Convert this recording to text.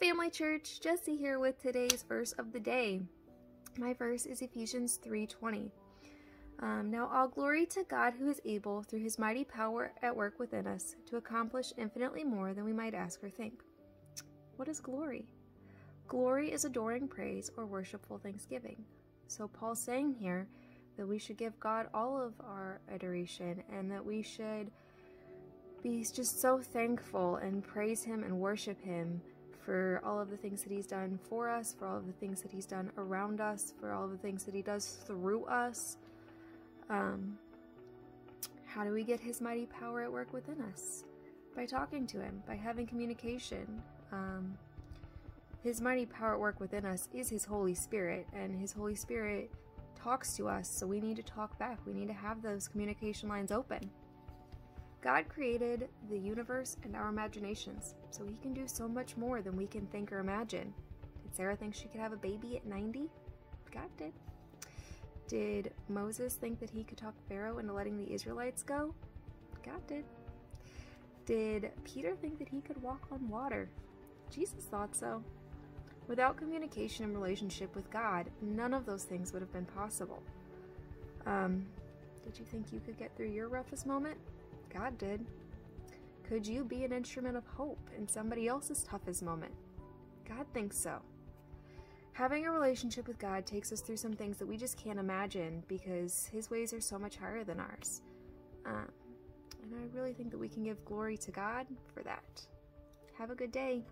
Family Church, Jessi here with today's verse of the day. My verse is Ephesians 3:20. Um, now all glory to God who is able, through his mighty power at work within us, to accomplish infinitely more than we might ask or think. What is glory? Glory is adoring praise or worshipful thanksgiving. So Paul's saying here that we should give God all of our adoration and that we should be just so thankful and praise him and worship him for all of the things that He's done for us, for all of the things that He's done around us, for all of the things that He does through us. Um, how do we get His mighty power at work within us? By talking to Him, by having communication. Um, his mighty power at work within us is His Holy Spirit, and His Holy Spirit talks to us, so we need to talk back. We need to have those communication lines open. God created the universe and our imaginations, so He can do so much more than we can think or imagine. Did Sarah think she could have a baby at 90? God did. Did Moses think that he could talk Pharaoh into letting the Israelites go? God did. Did Peter think that he could walk on water? Jesus thought so. Without communication and relationship with God, none of those things would have been possible. Um, did you think you could get through your roughest moment? God did. Could you be an instrument of hope in somebody else's toughest moment? God thinks so. Having a relationship with God takes us through some things that we just can't imagine because His ways are so much higher than ours. Um, and I really think that we can give glory to God for that. Have a good day.